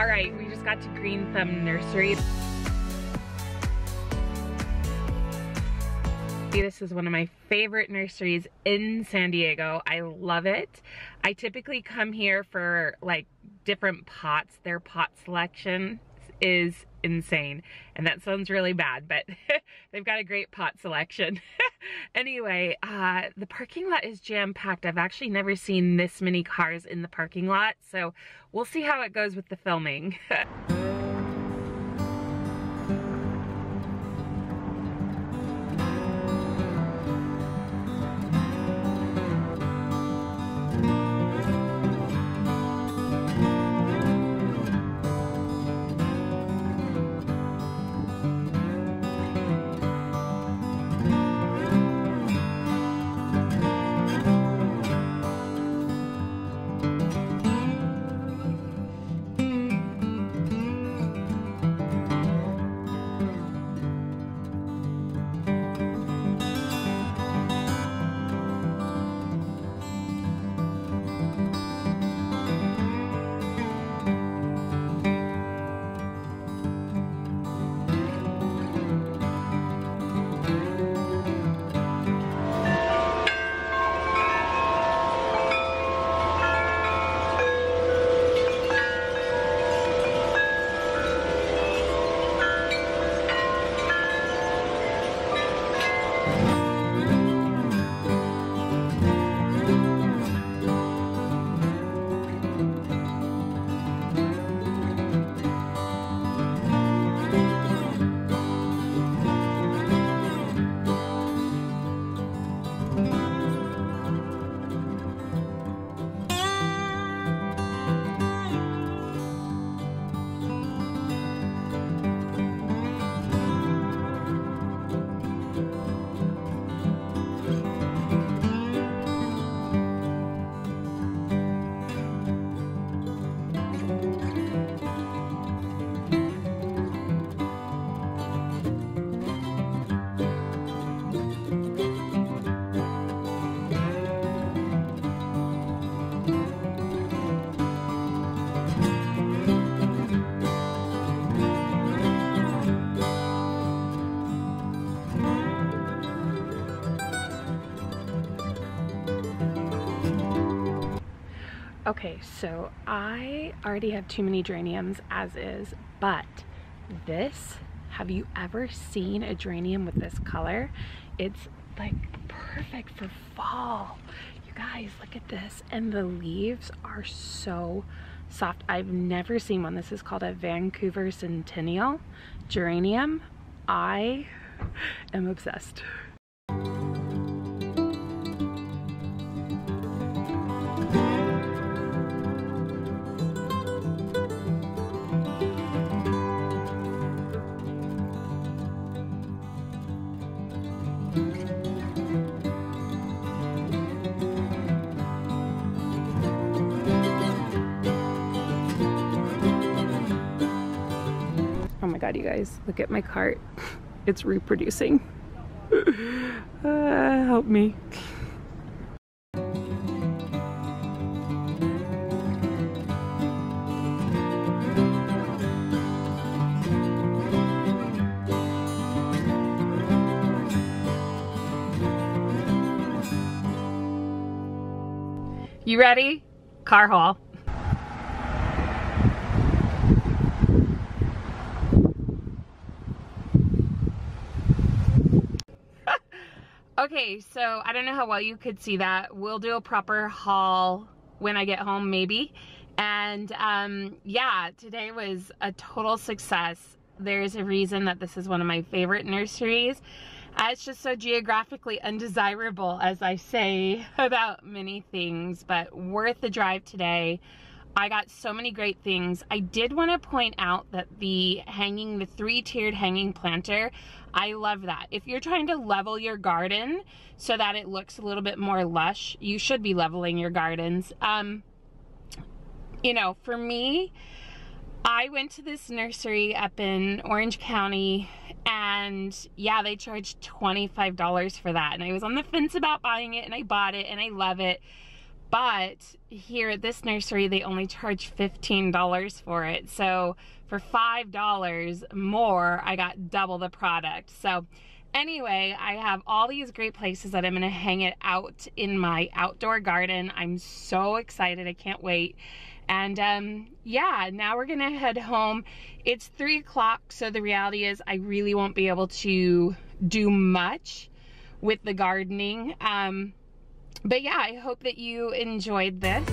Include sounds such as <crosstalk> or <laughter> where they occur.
All right, we just got to Green Thumb Nursery. This is one of my favorite nurseries in San Diego. I love it. I typically come here for like different pots. Their pot selection is insane. And that sounds really bad, but <laughs> they've got a great pot selection. <laughs> anyway, uh, the parking lot is jam-packed. I've actually never seen this many cars in the parking lot, so we'll see how it goes with the filming. <laughs> Okay, so I already have too many geraniums as is, but this, have you ever seen a geranium with this color? It's like perfect for fall. You guys, look at this. And the leaves are so soft. I've never seen one. This is called a Vancouver Centennial geranium. I am obsessed. God, you guys, look at my cart. <laughs> It's reproducing. <laughs> uh, help me. You ready? Car haul. Okay, so I don't know how well you could see that. We'll do a proper haul when I get home, maybe. And um, yeah, today was a total success. There's a reason that this is one of my favorite nurseries. Uh, it's just so geographically undesirable, as I say <laughs> about many things, but worth the drive today. I got so many great things. I did want to point out that the hanging, the three-tiered hanging planter, I love that. If you're trying to level your garden so that it looks a little bit more lush, you should be leveling your gardens. Um, you know, for me, I went to this nursery up in Orange County and yeah, they charged $25 for that. And I was on the fence about buying it and I bought it and I love it. But here at this nursery, they only charge $15 for it. So for $5 more, I got double the product. So anyway, I have all these great places that I'm gonna hang it out in my outdoor garden. I'm so excited, I can't wait. And um, yeah, now we're gonna head home. It's three o'clock, so the reality is I really won't be able to do much with the gardening. Um, but yeah, I hope that you enjoyed this.